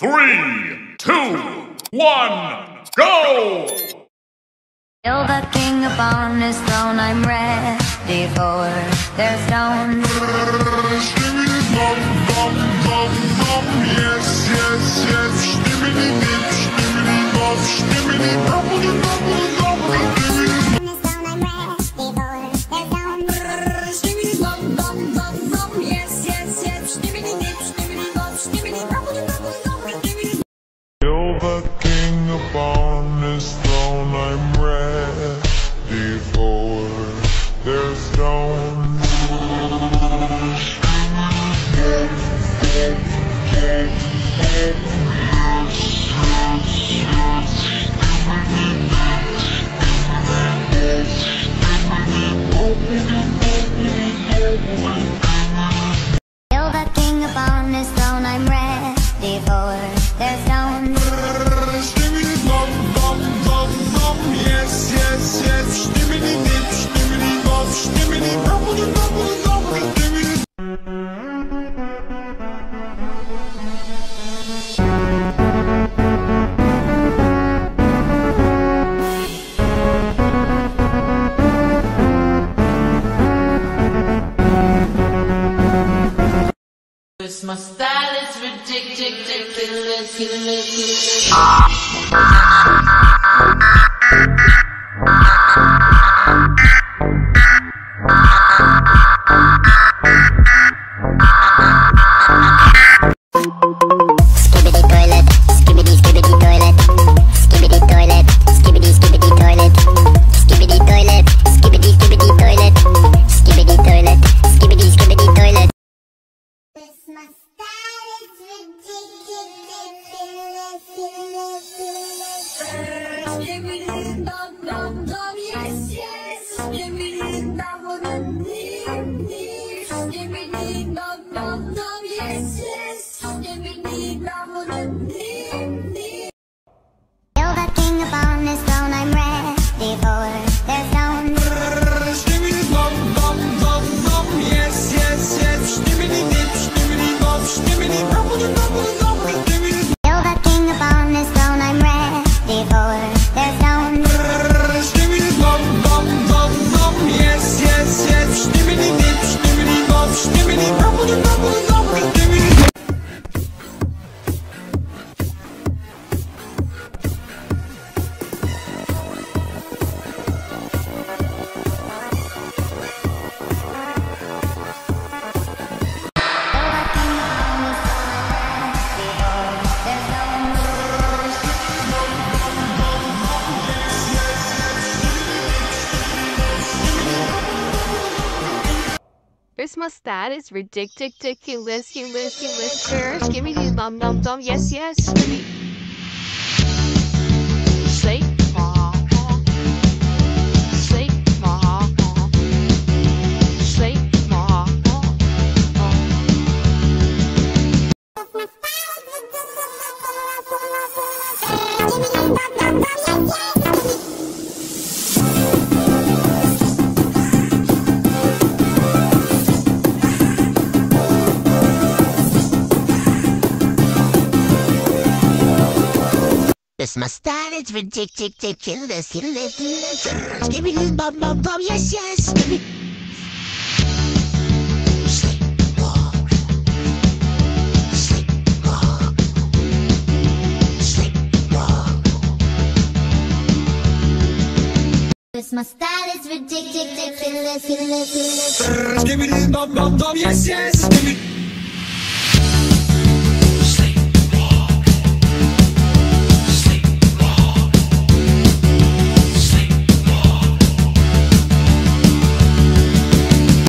Three, two, one, go! Kill the king upon his throne, I'm ready for their stones. Yes, yes, yes. Skibidi dip, skibidi bop, skibidi bubbly, king my style, it's ridiculous, ridiculous, ridiculous. Kill Christmas style is ridiculous, ridiculous, ridiculous. Give me the dum dum dum. Yes, yes. Christmas time, it's ridiculous, ridiculous, ridiculous. Skibidi bum bum bum, yes yes. give Skibidi. Christmas style is ridiculous, ridiculous, ridiculous. Skibidi bum bum bum, yes yes. Skibidi.